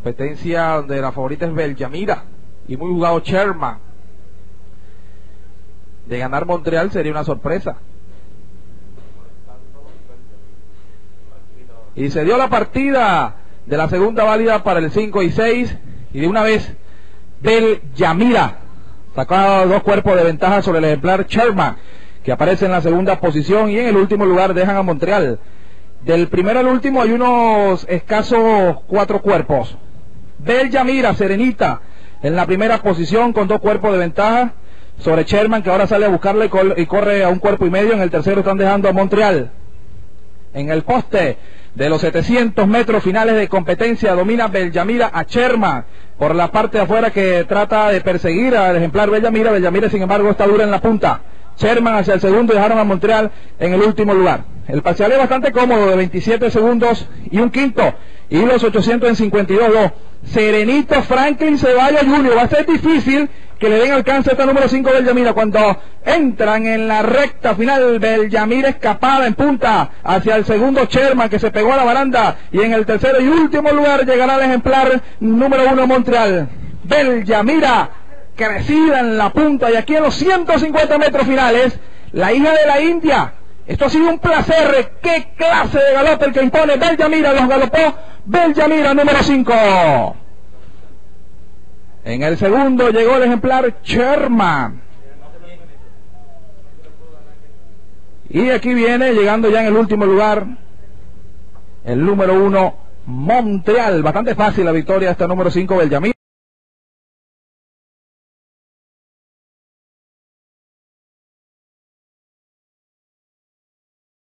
Competencia donde la favorita es Beljamira y muy jugado Sherman. De ganar Montreal sería una sorpresa. Y se dio la partida de la segunda válida para el 5 y 6 y de una vez Beljamira sacó dos cuerpos de ventaja sobre el ejemplar Sherman que aparece en la segunda posición y en el último lugar dejan a Montreal. Del primero al último hay unos escasos cuatro cuerpos. Bel Yamira, Serenita, en la primera posición con dos cuerpos de ventaja sobre Sherman que ahora sale a buscarle y, corre a un cuerpo y medio. En el tercero están dejando a Montreal. En el poste de los 700 metros finales de competencia domina Beljamira a Sherman por la parte de afuera que trata de perseguir al ejemplar Bellamira. Bellamira sin embargo está dura en la punta. Sherman hacia el segundo dejaron a Montreal en el último lugar. El parcial es bastante cómodo de 27 segundos y un quinto. Y los 800 en 52 Serenito Franklin Ceballos Jr. Va a ser difícil que le den alcance a esta número 5 Beljamira cuando entran en la recta final Beljamira escapada en punta hacia el segundo Sherman que se pegó a la baranda y en el tercero y último lugar llegará el ejemplar número 1 Montreal. Beljamira crecida en la punta y aquí en los 150 metros finales, la hija de la India. Esto ha sido un placer. ¿Qué clase de galope el que impone Beljamira? Los galopó Beljamira número 5. En el segundo llegó el ejemplar Sherman. Y aquí viene, llegando ya en el último lugar, el número uno, Montreal. Bastante fácil la victoria de este número 5, Beljamira.